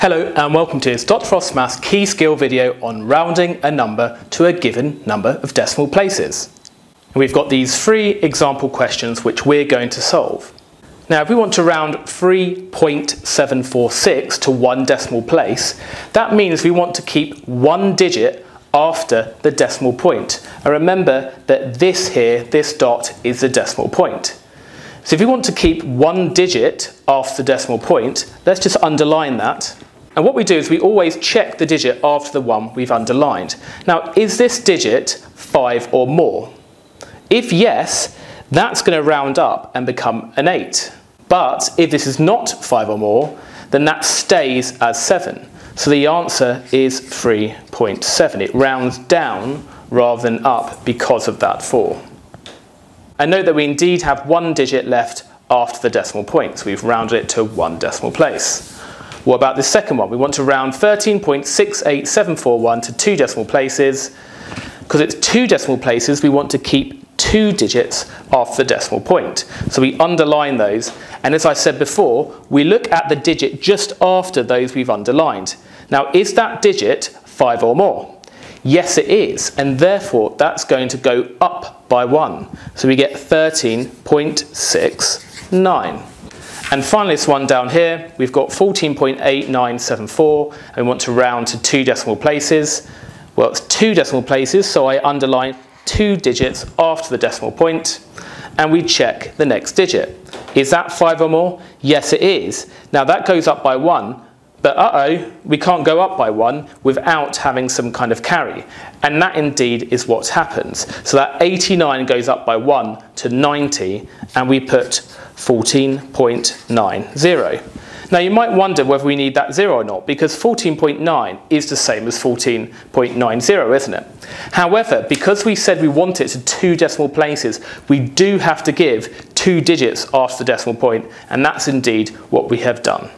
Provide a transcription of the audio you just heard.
Hello and welcome to this Dr. Frost Maths key skill video on rounding a number to a given number of decimal places. We've got these three example questions which we're going to solve. Now if we want to round 3.746 to one decimal place, that means we want to keep one digit after the decimal point. And remember that this here, this dot, is the decimal point. So if we want to keep one digit after the decimal point, let's just underline that and what we do is we always check the digit after the one we've underlined. Now, is this digit 5 or more? If yes, that's going to round up and become an 8. But if this is not 5 or more, then that stays as 7. So the answer is 3.7. It rounds down rather than up because of that 4. And note that we indeed have one digit left after the decimal point, so we've rounded it to one decimal place. What about the second one? We want to round 13.68741 to two decimal places. Because it's two decimal places, we want to keep two digits after the decimal point. So we underline those. And as I said before, we look at the digit just after those we've underlined. Now, is that digit 5 or more? Yes, it is. And therefore, that's going to go up by 1. So we get 13.69. And finally, this one down here, we've got 14.8974, and we want to round to two decimal places. Well, it's two decimal places, so I underline two digits after the decimal point, and we check the next digit. Is that five or more? Yes, it is. Now that goes up by one, but uh-oh, we can't go up by one without having some kind of carry. And that indeed is what happens. So that 89 goes up by one to 90, and we put 14.90. Now you might wonder whether we need that zero or not, because 14.9 is the same as 14.90, isn't it? However, because we said we want it to two decimal places, we do have to give two digits after the decimal point, and that's indeed what we have done.